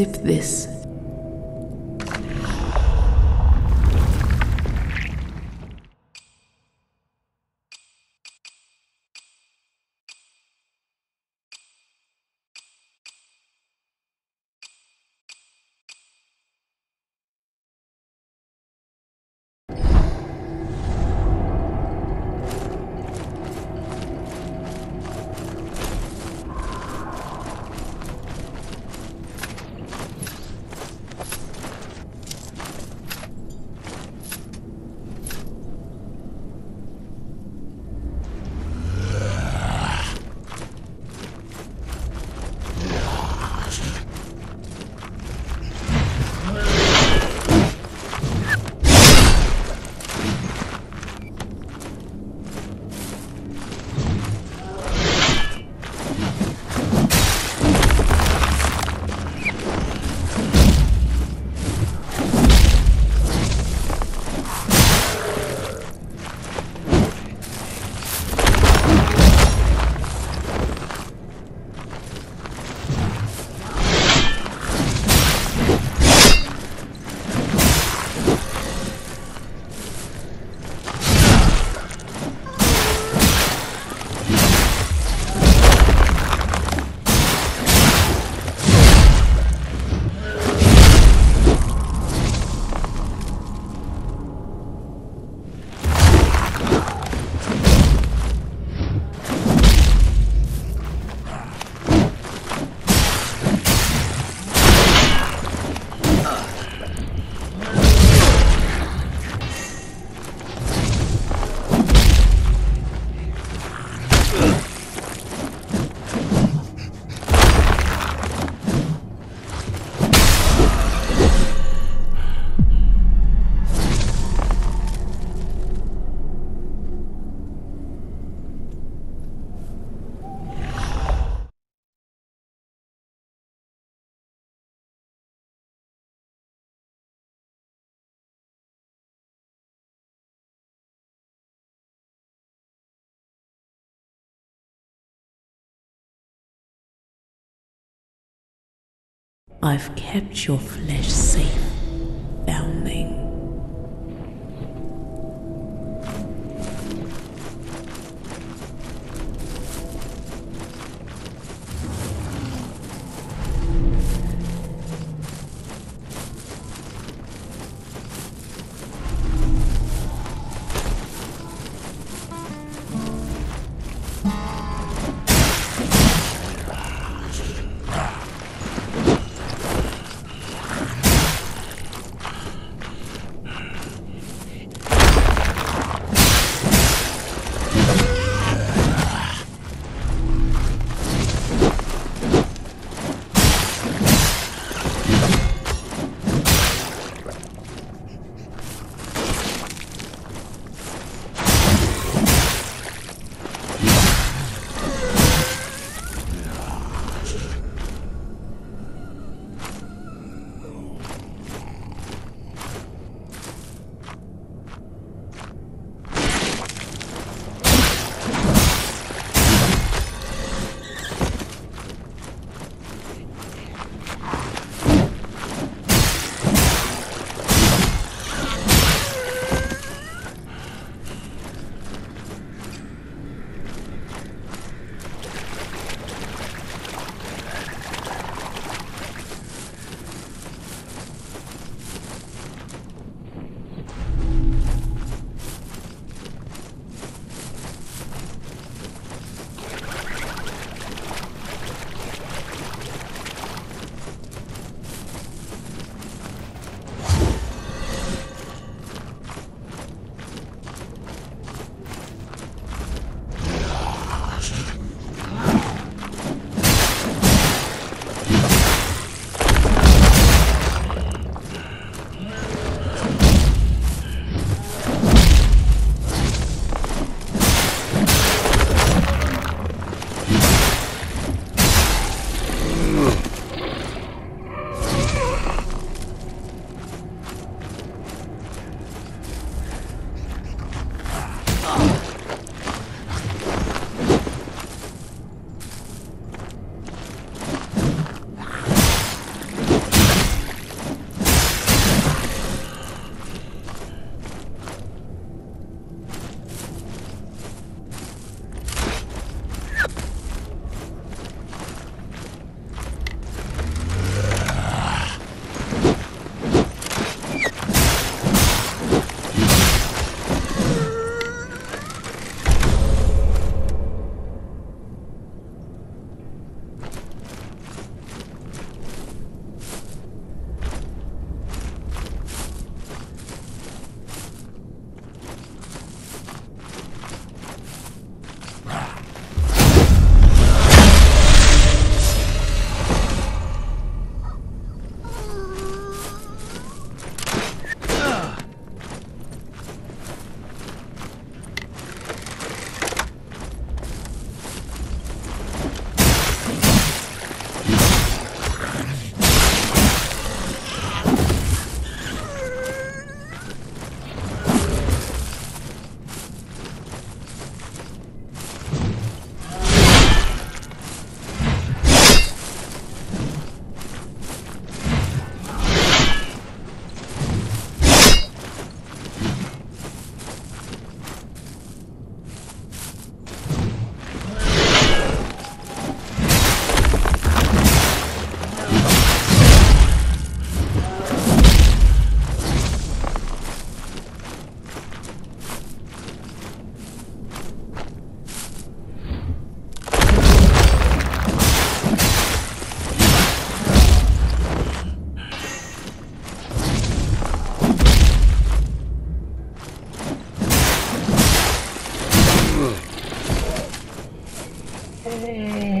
Sip this. I've kept your flesh safe, Hey.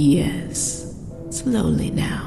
Yes, slowly now.